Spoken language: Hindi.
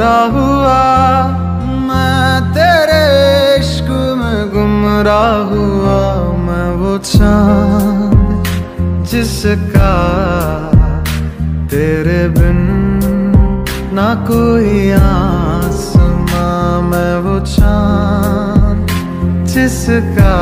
गुमरा हुआ, मैं तेरे इश्क में गुमरा हुआ, मैं वो चाँद जिसका तेरे बिन ना कोई आसमां, मैं वो चाँद जिसका